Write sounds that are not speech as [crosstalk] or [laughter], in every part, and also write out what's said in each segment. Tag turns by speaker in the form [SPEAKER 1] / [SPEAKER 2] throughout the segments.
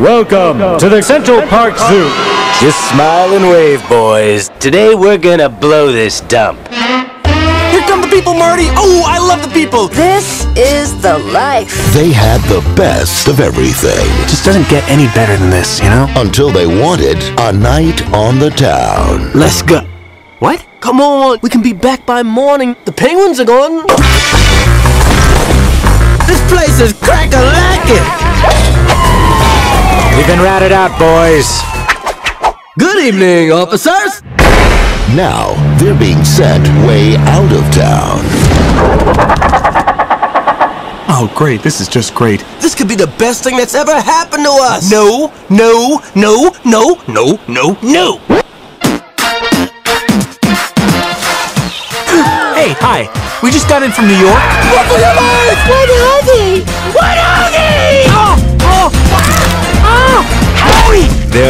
[SPEAKER 1] Welcome to the Central Park Zoo.
[SPEAKER 2] Just smile and wave, boys. Today we're gonna blow this dump.
[SPEAKER 3] Here come the people, Marty! Oh, I love the people!
[SPEAKER 4] This is the life.
[SPEAKER 5] They had the best of everything It
[SPEAKER 3] Just doesn't get any better than this, you know?
[SPEAKER 5] until they wanted a night on the town.
[SPEAKER 3] Let's go. What? Come on, we can be back by morning. The penguins are gone. This place is crack-a-lacking.
[SPEAKER 1] We've been ratted out, boys.
[SPEAKER 3] Good evening, officers.
[SPEAKER 5] Now they're being sent way out of town.
[SPEAKER 6] Oh, great. This is just great.
[SPEAKER 3] This could be the best thing that's ever happened to us. No, no, no, no, no, no, no.
[SPEAKER 6] Hey, hi. We just got in from New York.
[SPEAKER 4] What are they? What are they?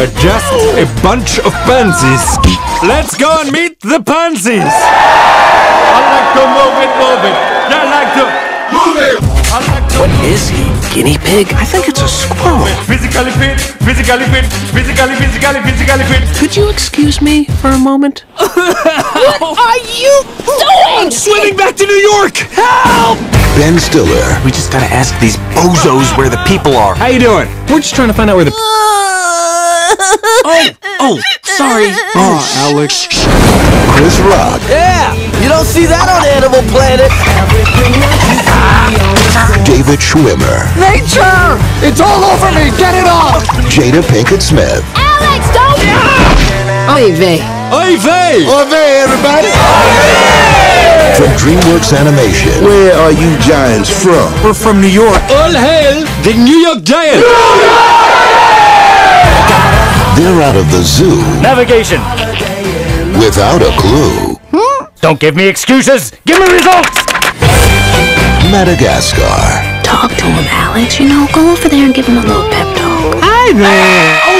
[SPEAKER 1] They're just a bunch of pansies. Let's go and meet the pansies. I like to move it, move it. I like to move it. I like to
[SPEAKER 3] What is he? Guinea pig? I think it's a squirrel.
[SPEAKER 1] physically fit, physically fit, physically, physically, physically fit.
[SPEAKER 3] Could you excuse me for a moment? [laughs]
[SPEAKER 4] what Are you doing?
[SPEAKER 6] Swimming back to New York. Help!
[SPEAKER 5] Ben Stiller,
[SPEAKER 6] We just gotta ask these bozos where the people are.
[SPEAKER 1] How you doing?
[SPEAKER 6] We're just trying to find out where the. Oh, oh, sorry. Oh, Alex.
[SPEAKER 5] Chris Rock,
[SPEAKER 3] Yeah, you don't see that on Animal Planet.
[SPEAKER 5] David Schwimmer,
[SPEAKER 4] Nature! It's all over me! Get it off!
[SPEAKER 5] Jada Pinkett Smith,
[SPEAKER 4] Alex, don't! Oy vey.
[SPEAKER 1] Hey, Vay!
[SPEAKER 5] everybody! From DreamWorks Animation, where are you giants from?
[SPEAKER 6] We're from New York.
[SPEAKER 1] All hail the New York Giants!
[SPEAKER 5] They're out of the zoo
[SPEAKER 1] Navigation.
[SPEAKER 5] without a clue. Hmm?
[SPEAKER 1] Don't give me excuses. Give me results.
[SPEAKER 5] Madagascar.
[SPEAKER 7] Talk to him, Alex. You know, go over there and give him a little pep talk.
[SPEAKER 1] Hi there. Oh,